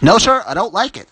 No, sir, I don't like it.